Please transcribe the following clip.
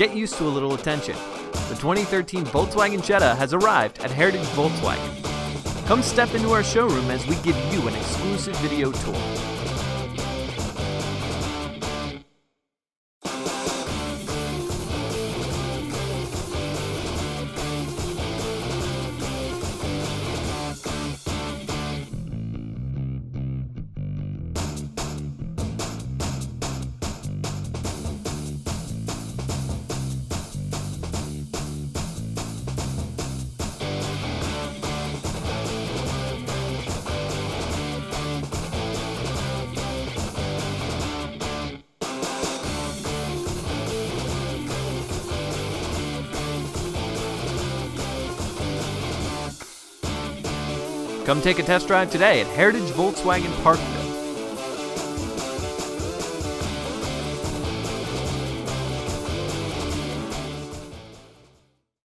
get used to a little attention. The 2013 Volkswagen Jetta has arrived at Heritage Volkswagen. Come step into our showroom as we give you an exclusive video tour. Come take a test drive today at Heritage Volkswagen Parkville.